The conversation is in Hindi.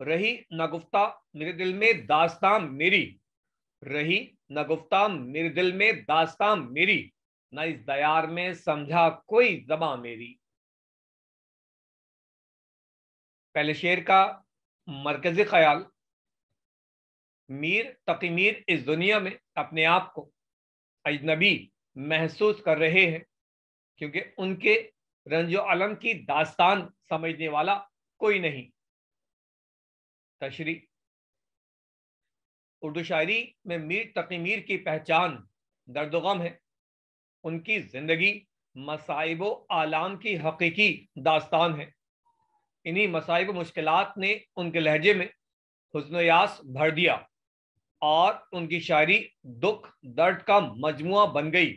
रही न गुफ्ता मेरे दिल में दास्तान मेरी। रही न गुफ्ता मेरे दिल में दास्तान मेरी। न इस दयार में समझा कोई जबा मेरी। पहले शेर का मरकजी ख्याल। मीर तकीमीर इस दुनिया में अपने आप को अजनबी महसूस कर रहे हैं, क्योंकि उनके रंजो अलम की दास्तान समझने वाला कोई नहीं। तशरी, उर्दू शायरी में मीर तकी मीर की पहचान दर्द गम है। उनकी ज़िंदगी मसाइब आलाम की हकीकी दास्तान है। इन्हीं मसाइब मुश्किल ने उनके लहजे में हुसन यास भर दिया और उनकी शायरी दुख, दर्द का मजमु बन गई।